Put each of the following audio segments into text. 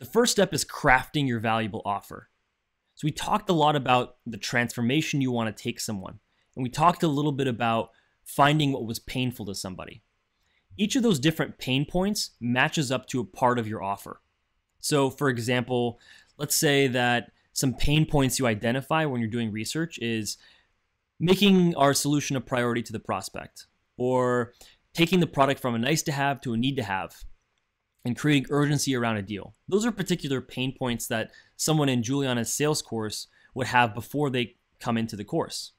The first step is crafting your valuable offer. So, we talked a lot about the transformation you want to take someone, and we talked a little bit about finding what was painful to somebody. Each of those different pain points matches up to a part of your offer. So, for example, let's say that some pain points you identify when you're doing research is making our solution a priority to the prospect, or taking the product from a nice to have to a need to have, and creating urgency around a deal. Those are particular pain points that someone in Juliana's sales course would have before they come into the course.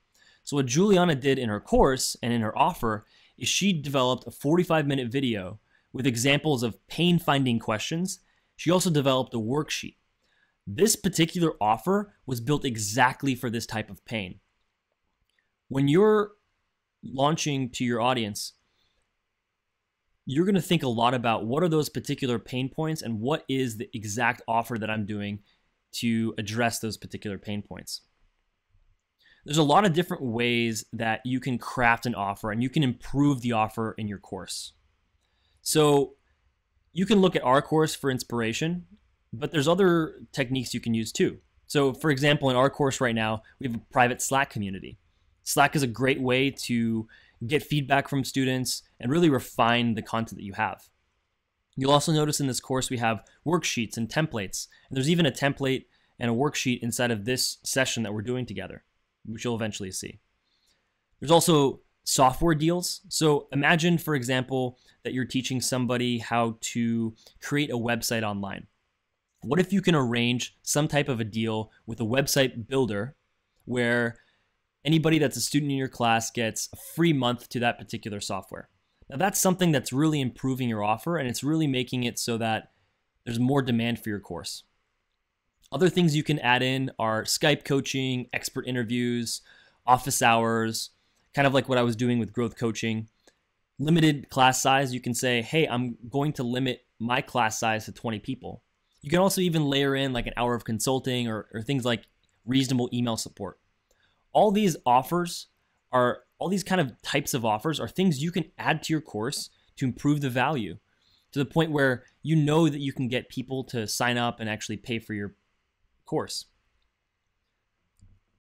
So, what Juliana did in her course and in her offer is she developed a 45 minute video with examples of pain finding questions. She also developed a worksheet. This particular offer was built exactly for this type of pain when you're launching to your audience, you're going to think a lot about what are those particular pain points and what is the exact offer that I'm doing to address those particular pain points. There's a lot of different ways that you can craft an offer and you can improve the offer in your course. So you can look at our course for inspiration, but there's other techniques you can use too. So, for example, in our course right now, we have a private Slack community. Slack is a great way to get feedback from students and really refine the content that you have. You'll also notice in this course we have worksheets and templates. And there's even a template and a worksheet inside of this session that we're doing together, which you'll eventually see. There's also software deals. So imagine, for example, that you're teaching somebody how to create a website online. What if you can arrange some type of a deal with a website builder where anybody that's a student in your class gets a free month to that particular software. Now, that's something that's really improving your offer and it's really making it so that there's more demand for your course. Other things you can add in are Skype coaching, expert interviews, office hours, kind of like what I was doing with growth coaching. Limited class size, you can say, hey, I'm going to limit my class size to 20 people. You can also even layer in like an hour of consulting or, or things like reasonable email support all these offers are all these kind of types of offers are things you can add to your course to improve the value to the point where you know that you can get people to sign up and actually pay for your course.